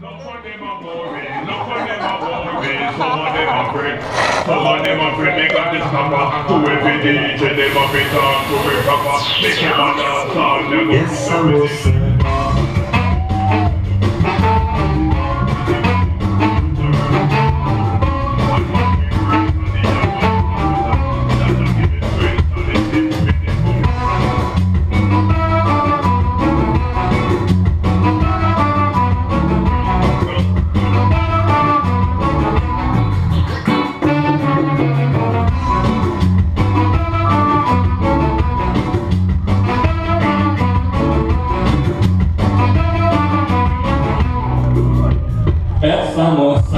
Look for them a boring, look for them a boring. Some of them a friend, some of them a friend. They got this number to every DJ. Them a fit on to every proper. A dance on them. Yes, I will. famosa.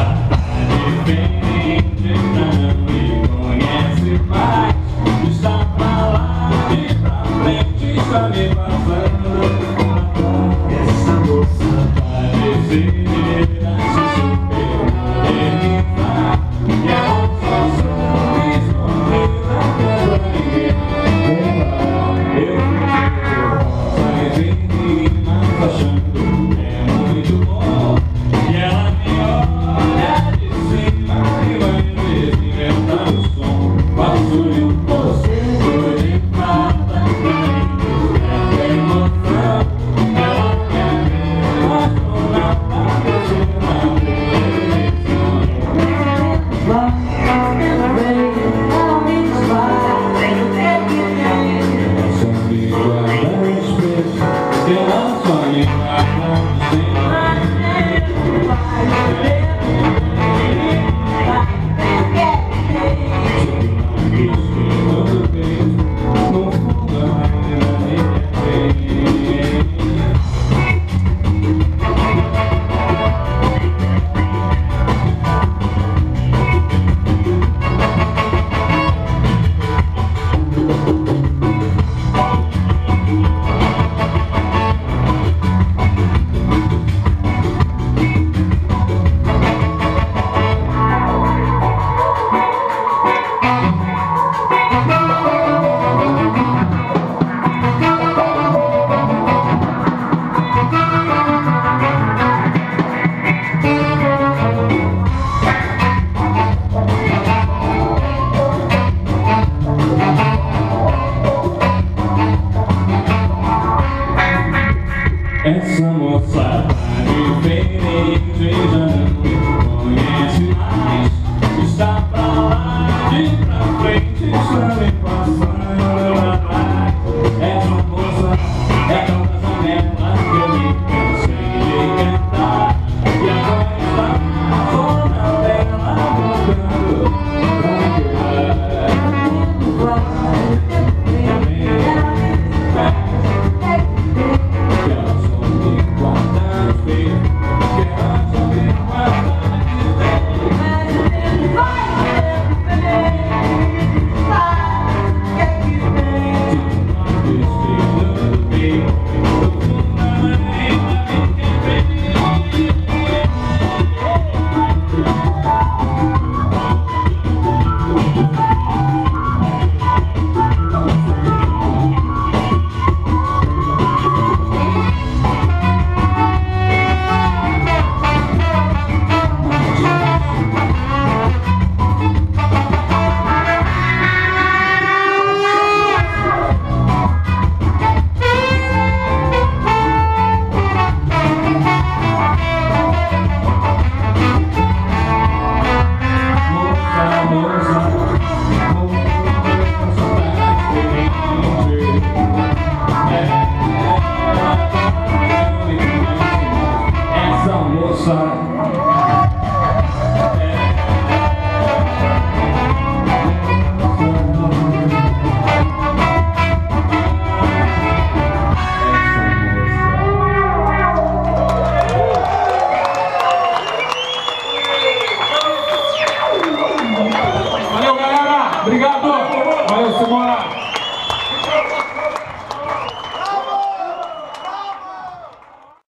Obrigado!